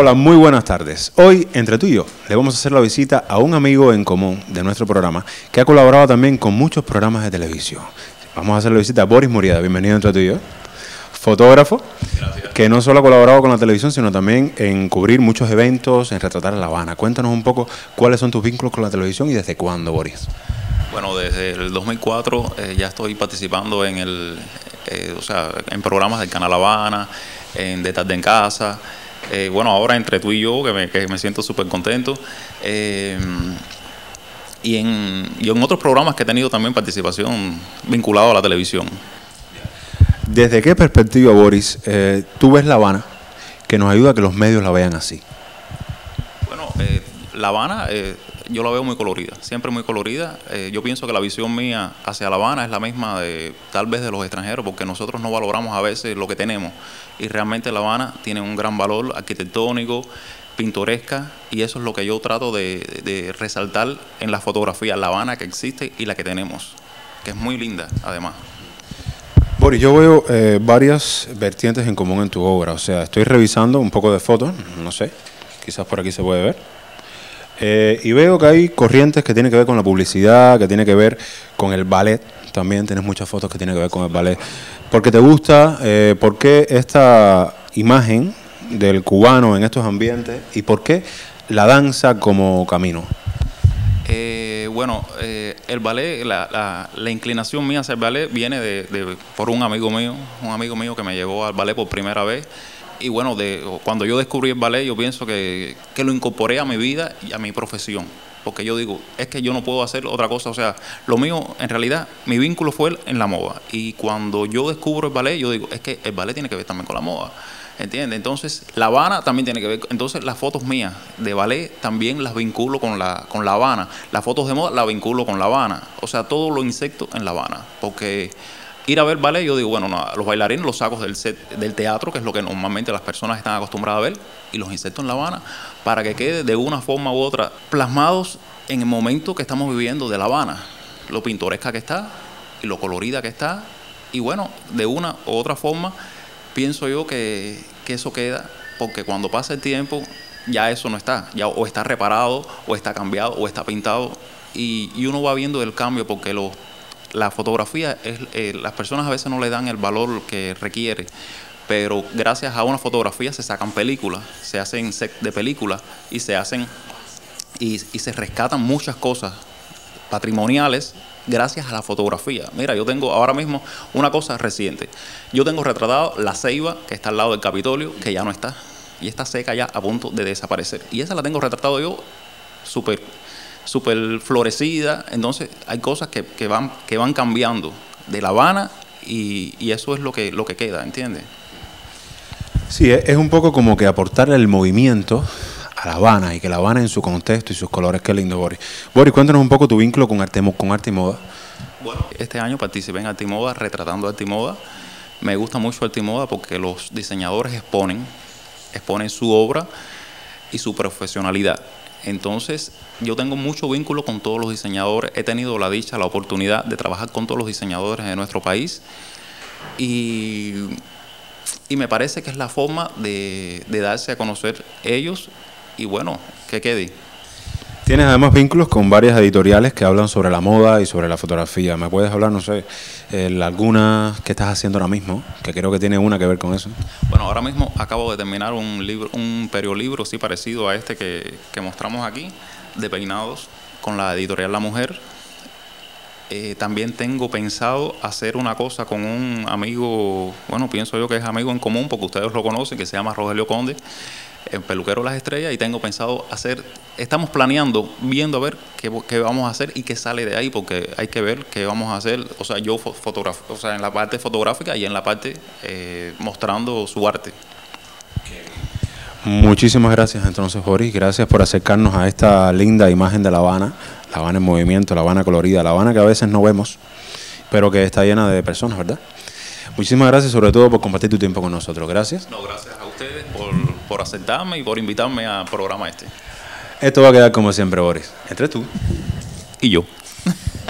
Hola, muy buenas tardes. Hoy, entre tú y yo, le vamos a hacer la visita a un amigo en común de nuestro programa que ha colaborado también con muchos programas de televisión. Vamos a hacer la visita a Boris Muriada. Bienvenido entre tú y yo. Fotógrafo que no solo ha colaborado con la televisión, sino también en cubrir muchos eventos, en retratar a La Habana. Cuéntanos un poco cuáles son tus vínculos con la televisión y desde cuándo, Boris. Bueno, desde el 2004 eh, ya estoy participando en el, eh, o sea, en programas del Canal Habana, en De Tarde en Casa. Eh, bueno, ahora entre tú y yo, que me, que me siento súper contento. Eh, y, en, y en otros programas que he tenido también participación vinculado a la televisión. ¿Desde qué perspectiva, Boris, eh, tú ves La Habana que nos ayuda a que los medios la vean así? Bueno, eh, La Habana yo la veo muy colorida, siempre muy colorida. Eh, yo pienso que la visión mía hacia La Habana es la misma de tal vez de los extranjeros, porque nosotros no valoramos a veces lo que tenemos. Y realmente La Habana tiene un gran valor arquitectónico, pintoresca, y eso es lo que yo trato de, resaltar en la fotografía, La Habana que existe y la que tenemos, que es muy linda además. Boris, yo veo eh, varias vertientes en común en tu obra. O sea, estoy revisando un poco de fotos, no sé, quizás por aquí se puede ver. Eh, y veo que hay corrientes que tienen que ver con la publicidad, que tienen que ver con el ballet. También tienes muchas fotos que tienen que ver con el ballet. ¿Por qué te gusta? Eh, ¿Por qué esta imagen del cubano en estos ambientes? ¿Y por qué la danza como camino? Eh, bueno, eh, el ballet, la, la- la inclinación mía hacia el ballet viene de, de- por un amigo mío, un amigo mío que me llevó al ballet por primera vez. Y bueno, de, cuando yo descubrí el ballet, yo pienso que, que lo incorporé a mi vida y a mi profesión. Porque yo digo, es que yo no puedo hacer otra cosa. O sea, lo mío, en realidad, mi vínculo fue en la moda. Y cuando yo descubro el ballet, yo digo, es que el ballet tiene que ver también con la moda. ¿Entiendes? Entonces, La Habana también tiene que ver. Entonces, las fotos mías de ballet también las vinculo con la, con la Habana. Las fotos de moda las vinculo con La Habana. O sea, todo lo insecto en La Habana. Porque ir a ver ballet, yo digo, bueno, no, los bailarines los saco del set del teatro, que es lo que normalmente las personas están acostumbradas a ver, y los insectos en La Habana, para que quede de una forma u otra plasmados en el momento que estamos viviendo de La Habana. Lo pintoresca que está y lo colorida que está. Y bueno, de una u otra forma pienso yo que, que eso queda, porque cuando pasa el tiempo ya eso no está, ya o está reparado, o está cambiado, o está pintado, y, y uno va viendo el cambio porque los, la fotografía, es, eh, las personas a veces no le dan el valor que requiere, pero gracias a una fotografía se sacan películas, se hacen set de películas y se hacen y, y se rescatan muchas cosas patrimoniales gracias a la fotografía. Mira, yo tengo ahora mismo una cosa reciente. Yo tengo retratado la ceiba que está al lado del Capitolio, que ya no está. Y está seca ya a punto de desaparecer. Y esa la tengo retratado yo súper súper florecida. Entonces hay cosas que, que van, que van cambiando de La Habana y, y eso es lo que, lo que queda, ¿entiendes? Sí, es un poco como que aportarle el movimiento a La Habana y que La Habana en su contexto y sus colores. Qué lindo, Boris. Boris, cuéntanos un poco tu vínculo con arte, con arte y moda. Bueno, este año participé en Artimoda, retratando Artimoda. Me gusta mucho Artimoda porque los diseñadores exponen, exponen su obra y su profesionalidad. Entonces, yo tengo mucho vínculo con todos los diseñadores. He tenido la dicha, la oportunidad de trabajar con todos los diseñadores de nuestro país. Y, me parece que es la forma de, de darse a conocer ellos. Y bueno, que quede. Tienes además vínculos con varias editoriales que hablan sobre la moda y sobre la fotografía. ¿Me puedes hablar, no sé, el- alguna que estás haciendo ahora mismo? Que creo que tiene una que ver con eso. Bueno, ahora mismo acabo de terminar un libro, un periolibro sí parecido a este que, que mostramos aquí, de peinados, con la editorial La Mujer. Eh, también tengo pensado hacer una cosa con un amigo, bueno, pienso yo que es amigo en común, porque ustedes lo conocen, que se llama Rogelio Conde. En Peluquero Las Estrellas y tengo pensado hacer, estamos planeando, viendo a ver qué, qué vamos a hacer y qué sale de ahí, porque hay que ver qué vamos a hacer, o sea, yo fotógrafo, o sea, en la parte fotográfica y en la parte eh, mostrando su arte. Muchísimas gracias entonces, Boris. Gracias por acercarnos a esta linda imagen de La Habana, La Habana en movimiento, La Habana colorida, La Habana que a veces no vemos, pero que está llena de personas, ¿verdad? Muchísimas gracias sobre todo por compartir tu tiempo con nosotros. Gracias. No, gracias a ustedes por, por aceptarme y por invitarme al programa este. Esto va a quedar como siempre, Boris. Entre tú y yo.